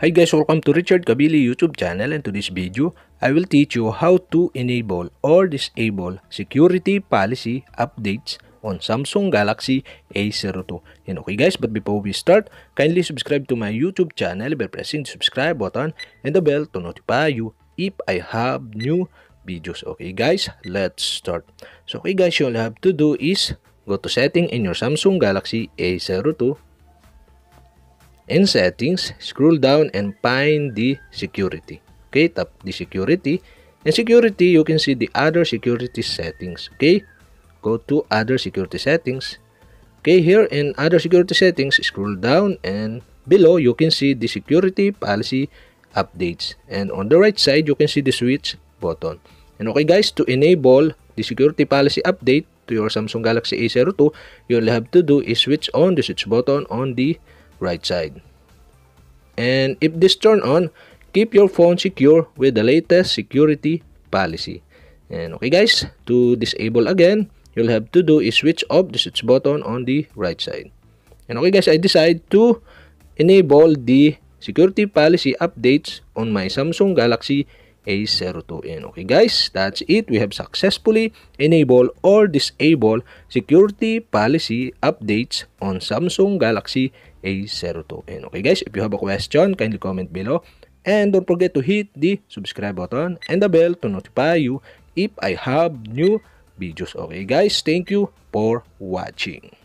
Hi guys, welcome to Richard Kabili YouTube channel and to this video, I will teach you how to enable or disable security policy updates on Samsung Galaxy A02. Yan okay guys, but before we start, kindly subscribe to my YouTube channel by pressing the subscribe button and the bell to notify you if I have new videos. Okay guys, let's start. So okay guys, all you have to do is go to setting in your Samsung Galaxy A02 In settings, scroll down and find the security. Okay, tap the security. In security, you can see the other security settings. Okay, go to other security settings. Okay, here in other security settings, scroll down and below you can see the security policy updates. And on the right side, you can see the switch button. And okay guys, to enable the security policy update to your Samsung Galaxy A02, you'll have to do is switch on the switch button on the right side. And if this turn on, keep your phone secure with the latest security policy. And okay guys, to disable again, you'll have to do is switch off the switch button on the right side. And okay guys, I decide to enable the security policy updates on my Samsung Galaxy A02. And okay guys, that's it. We have successfully enabled or disabled security policy updates on Samsung Galaxy A02. And okay guys, if you have a question, kindly comment below. And don't forget to hit the subscribe button and the bell to notify you if I have new videos. Okay guys, thank you for watching.